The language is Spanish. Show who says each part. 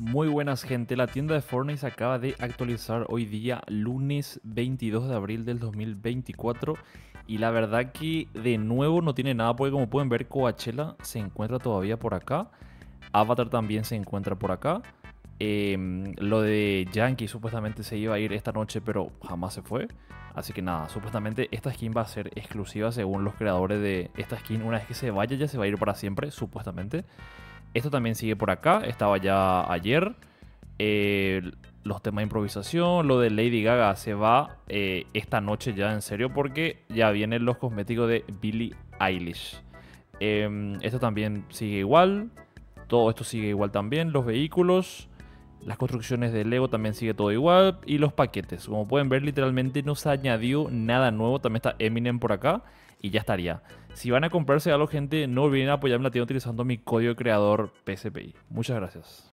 Speaker 1: Muy buenas gente, la tienda de Fortnite acaba de actualizar hoy día lunes 22 de abril del 2024 y la verdad que de nuevo no tiene nada porque como pueden ver Coachella se encuentra todavía por acá, Avatar también se encuentra por acá, em, lo de Yankee supuestamente se iba a ir esta noche pero jamás se fue, así que nada, supuestamente esta skin va a ser exclusiva según los creadores de esta skin, una vez que se vaya ya se va a ir para siempre supuestamente. Esto también sigue por acá, estaba ya ayer. Eh, los temas de improvisación, lo de Lady Gaga se va eh, esta noche ya en serio porque ya vienen los cosméticos de Billie Eilish. Em, esto también sigue igual, todo esto sigue igual también, los vehículos, las construcciones de Lego también sigue todo igual y los paquetes. Como pueden ver literalmente no se añadió nada nuevo, también está Eminem por acá y ya estaría. Si van a comprarse algo, gente, no olviden apoyarme la tienda utilizando mi código creador PSPI. Muchas gracias.